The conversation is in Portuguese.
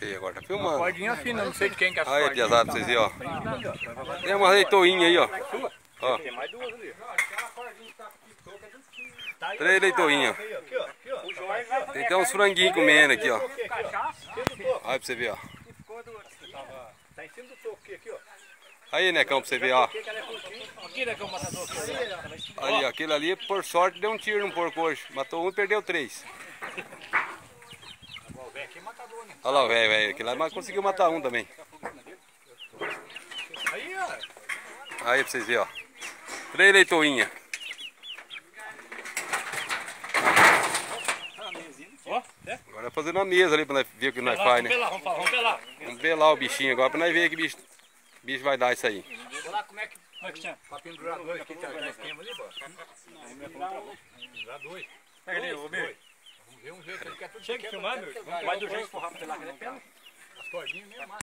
Aí, agora tá filmando. Cordinha fina, não sei de quem que é essa Aí, piazada, pra vocês verem, ó. Tem uma leitoinha aí, ó. Ó, Tem mais duas ali. três leitoinhas. Tem até uns franguinhos comendo aqui, ó. Aí pra você ver, ó. Tá em cima do toque aqui, ó. Aí, Necão, pra você ver, ó. Ali, ó, aquele ali, por sorte, deu um tiro no porco hoje. Matou um e perdeu três. Olha lá o velho, velho. Aquele lá mas conseguiu matar um também. Aí, ó. Aí pra vocês verem, ó. Três leitoinhas. Ó, é? Agora fazendo uma mesa ali pra nós ver o que nós Vamos faz, né? pelar, vamos, vamos pelar. Vamos ver lá o bichinho agora pra nós ver que bicho, bicho vai dar isso aí. Vamos lá, como é que... Como é que chama? Pra pendurar dois aqui, tá tá esquema ali, pô. Pendurar dois. Pega ali, ô meu. Vamos ver um jeito aí que é tudo Chega filmando, vai do jeito que for rápido pela. as cordinhas mesmo.